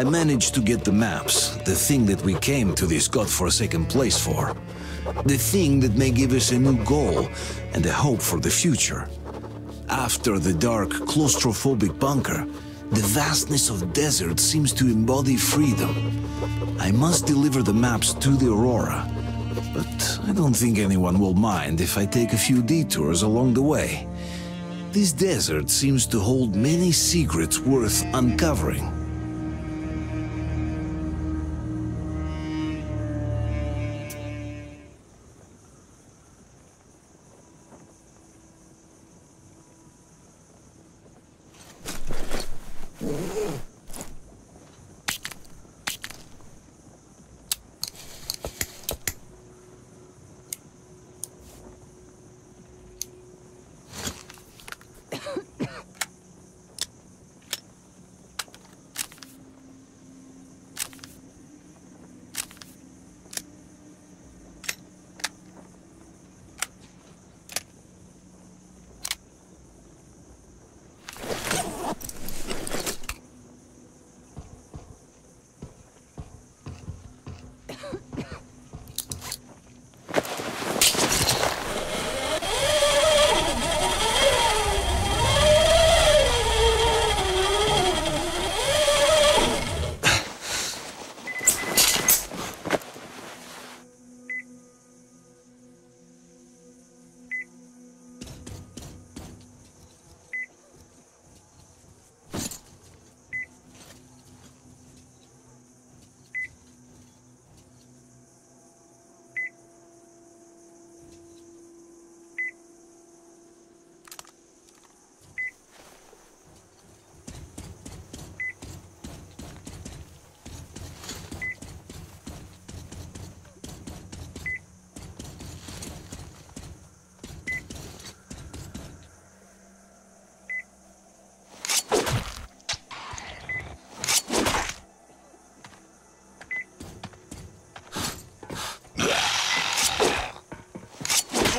I managed to get the maps, the thing that we came to this godforsaken place for. The thing that may give us a new goal and a hope for the future. After the dark, claustrophobic bunker, the vastness of desert seems to embody freedom. I must deliver the maps to the Aurora, but I don't think anyone will mind if I take a few detours along the way. This desert seems to hold many secrets worth uncovering.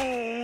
Oh.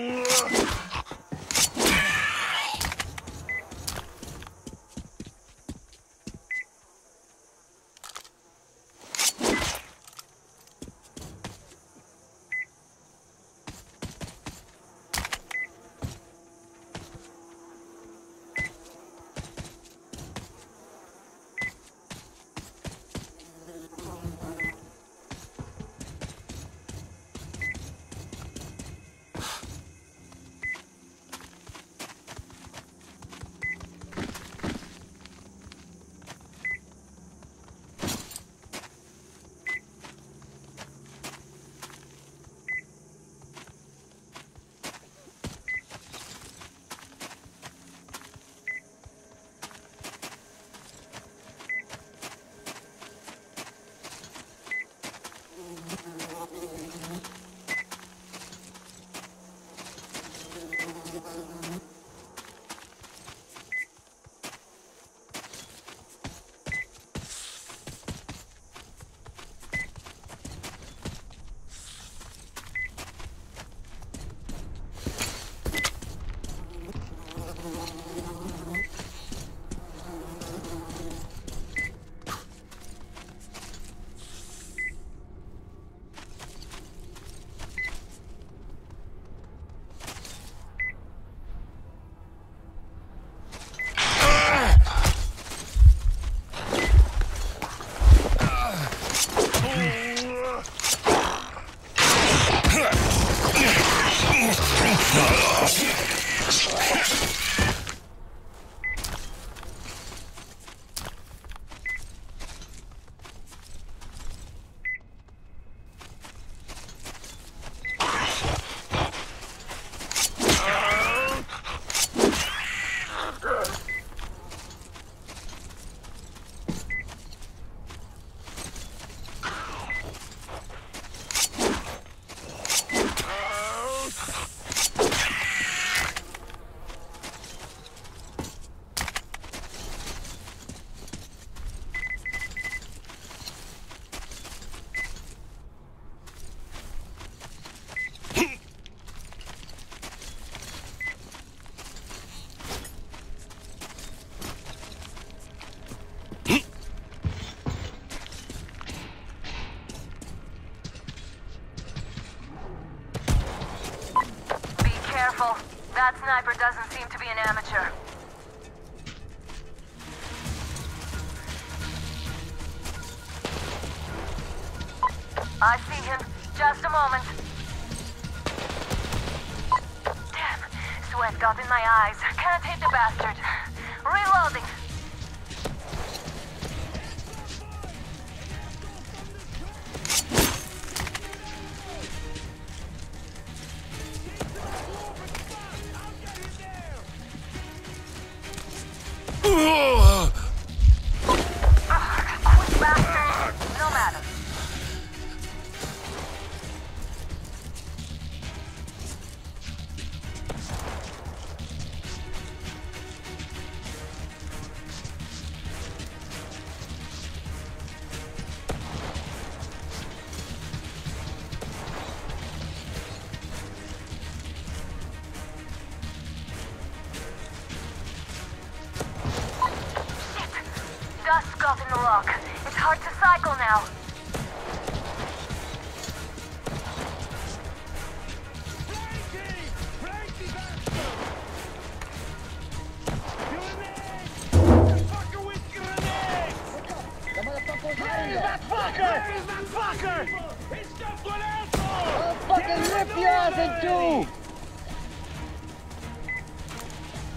Fucking rip your in two!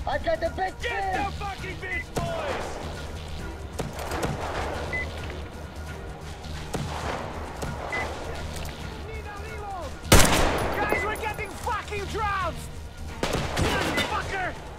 I got the big fish! The fucking beach, boys! Guys, we're getting fucking drowned! Fucker!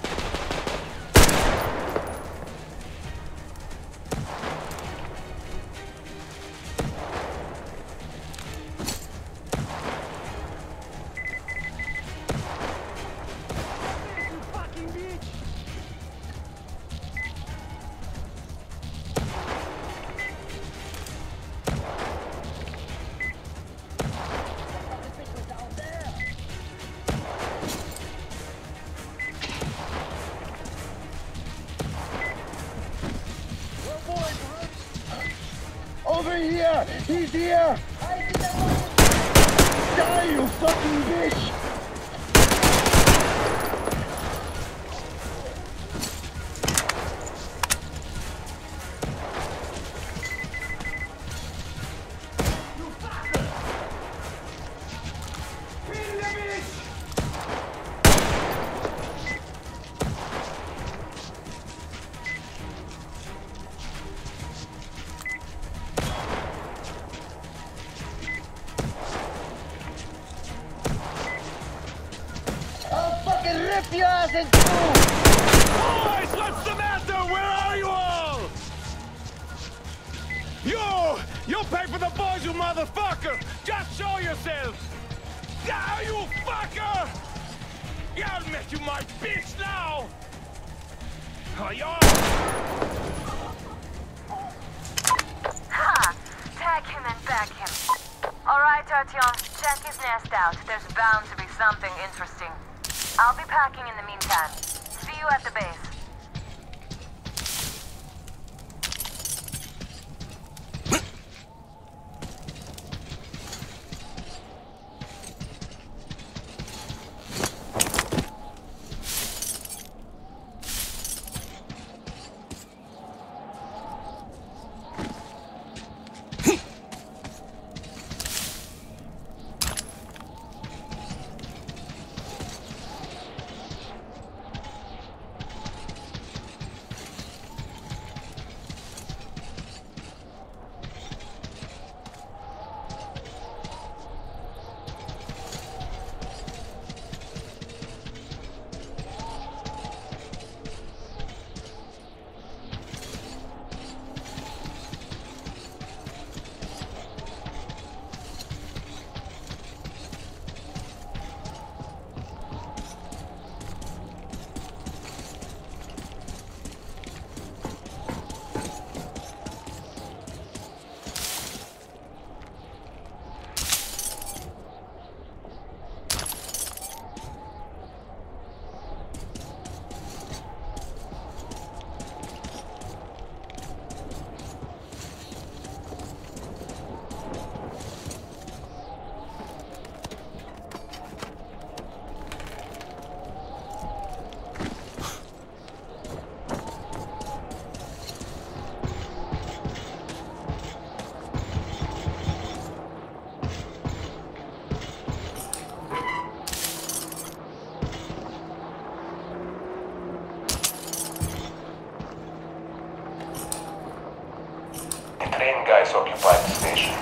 Here! You! You pay for the boys, you motherfucker! Just show yourself! Yeah, you fucker! I'll make you my bitch now! Oh, you Ha! Tag him and bag him. Alright, Artyom, check his nest out. There's bound to be something interesting. I'll be packing in the meantime. See you at the base. Guys occupy the station.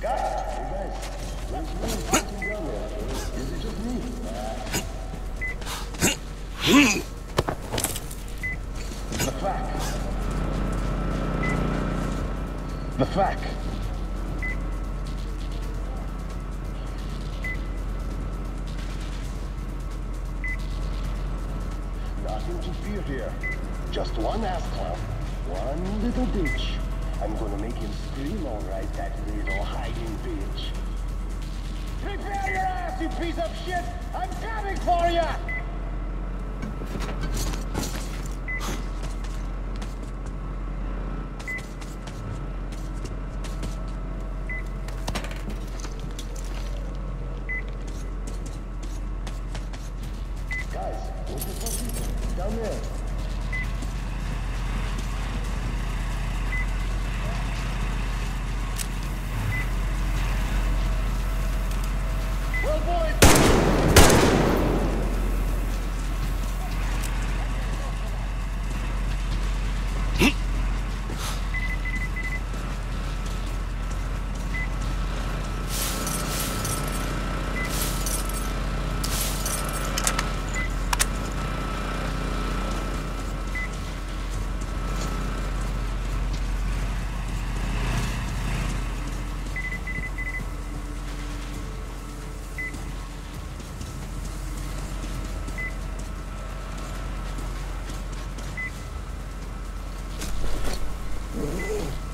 The flak. Nothing to fear here. Just one ass clown. One little bitch. I'm gonna make him scream all right, that little hiding bitch. Prepare your ass, you piece of shit! I'm coming for ya! Thank you.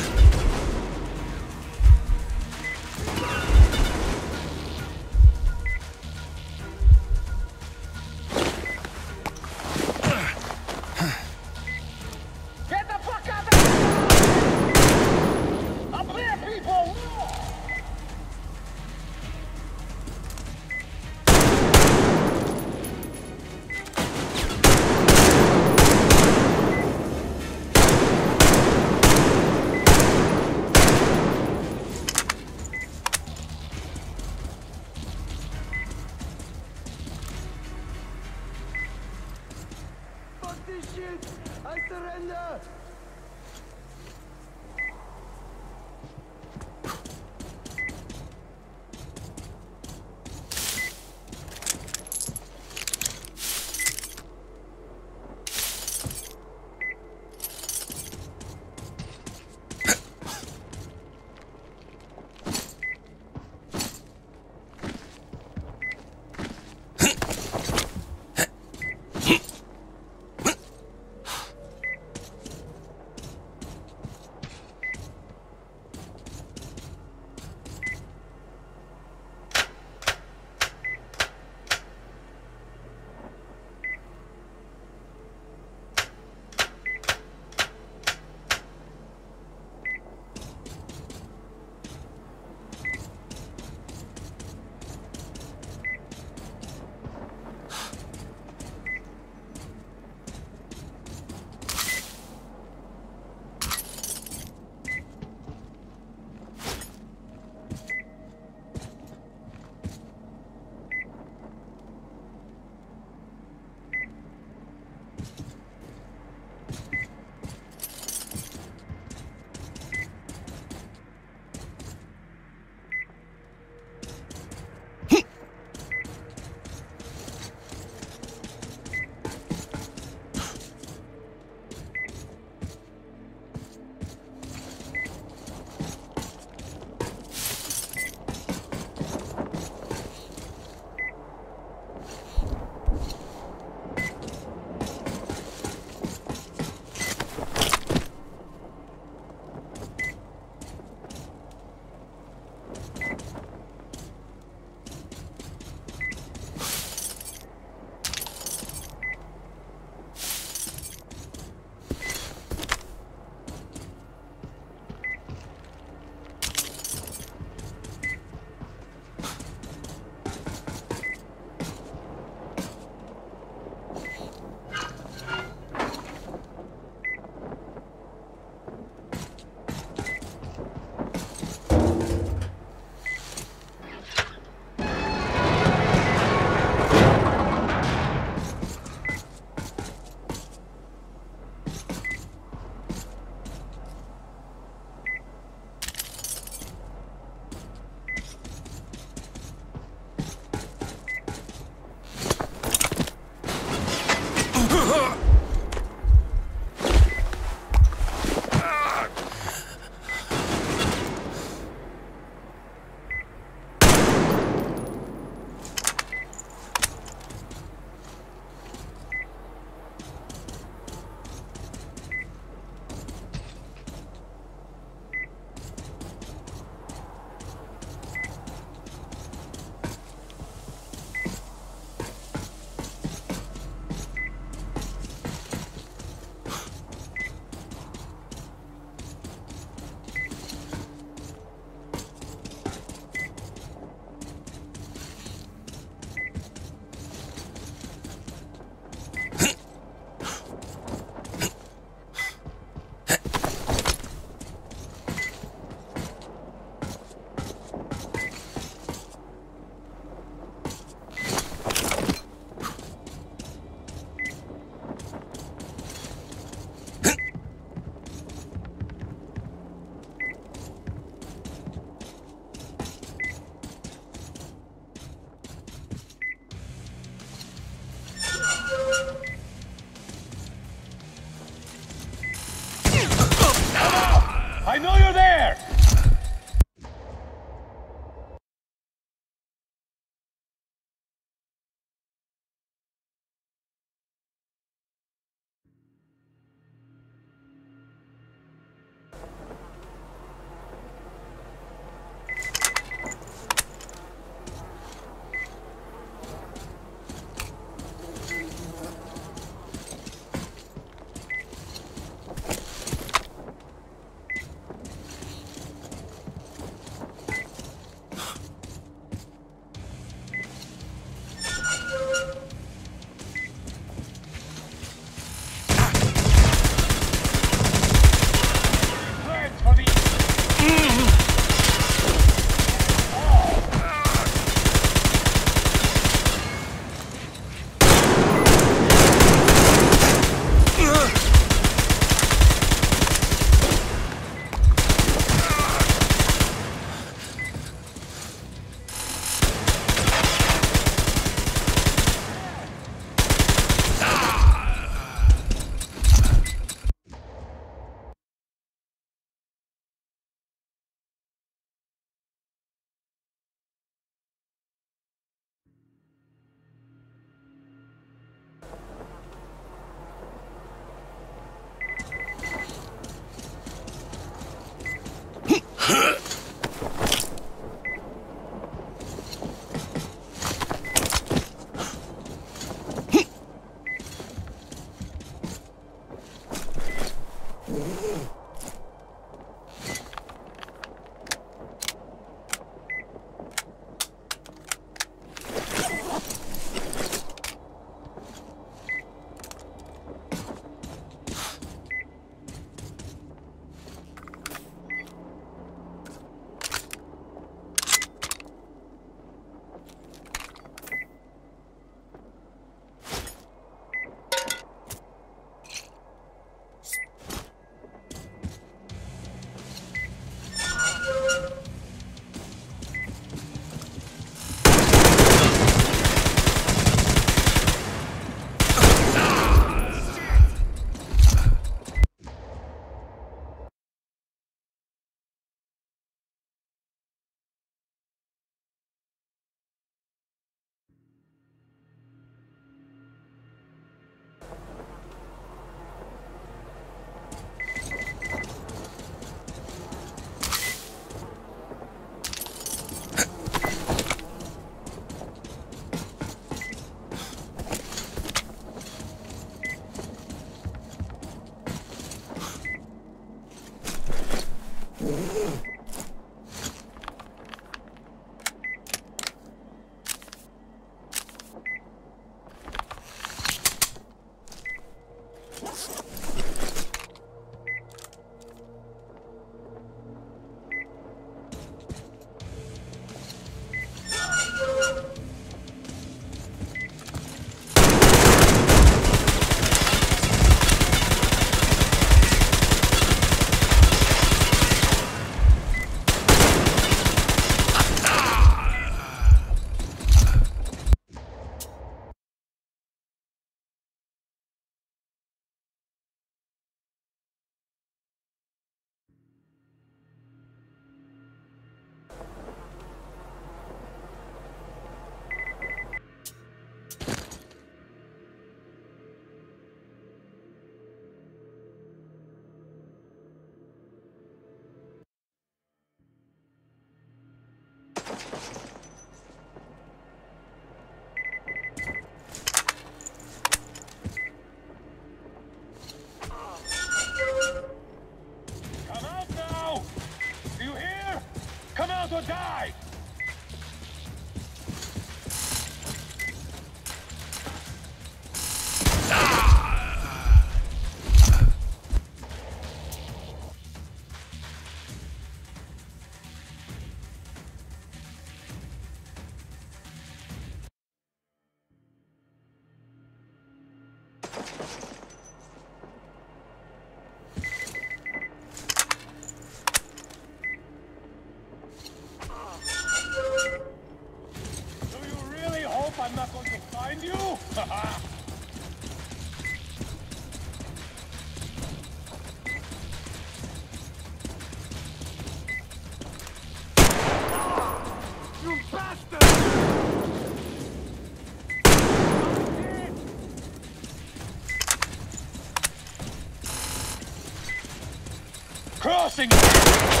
crossing!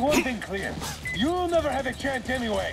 one thing clear. You'll never have a chance anyway.